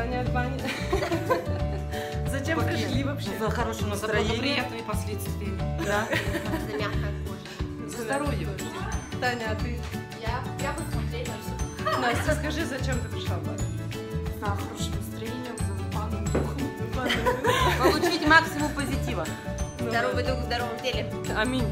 свидания, Альбания. Зачем Покинули. пришли вообще? В хорошем ну, настроении. За приятными последствиями. Да. За мягкое кожу. За здоровье. Таня, а ты? Я, я буду смотреть на все. Настя, скажи, зачем ты пришла в А, хорошим настроением, за паном духом. Получить максимум позитива. Здоровый дух в здоровом теле. Аминь.